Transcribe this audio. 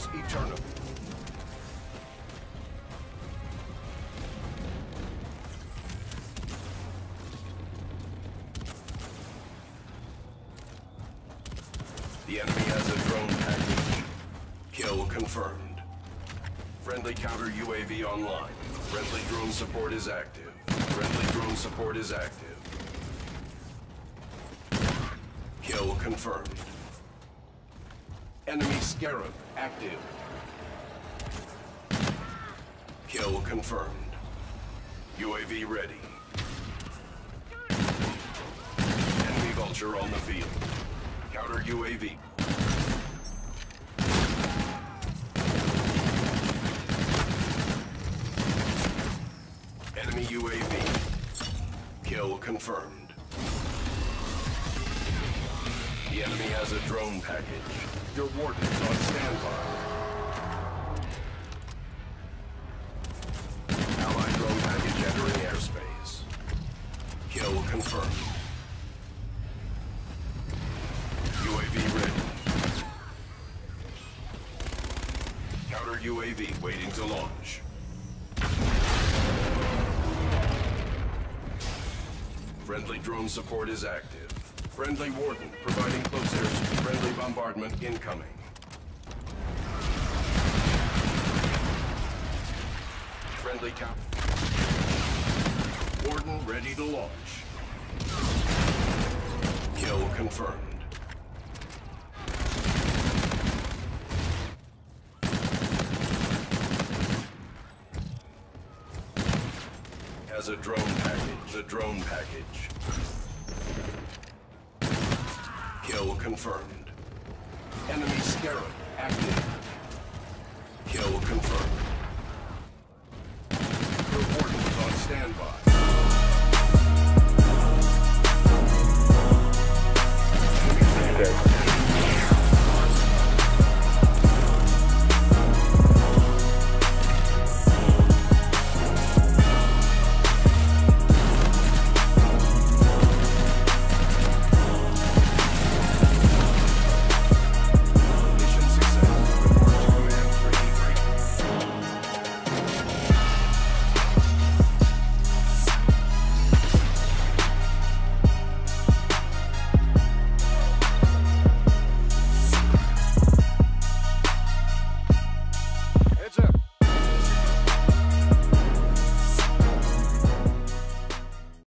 is eternal. The enemy has a drone package. Kill confirmed. Friendly counter UAV online. Friendly drone support is active. Friendly drone support is active. Kill confirmed. Enemy Scarab active. Kill confirmed. UAV ready. Enemy Vulture on the field. Counter UAV. Enemy UAV. Kill confirmed. The enemy has a drone package. Your warden is on standby. Allied drone package entering airspace. Kill confirmed. UAV ready. Counter UAV waiting to launch. Friendly drone support is active. Friendly warden providing close air. Friendly bombardment incoming. Friendly cap. Warden ready to launch. Kill confirmed. Has a drone package. A drone package. Kill confirmed. Enemy scarab active. Kill confirmed. Your warden is on standby. Okay.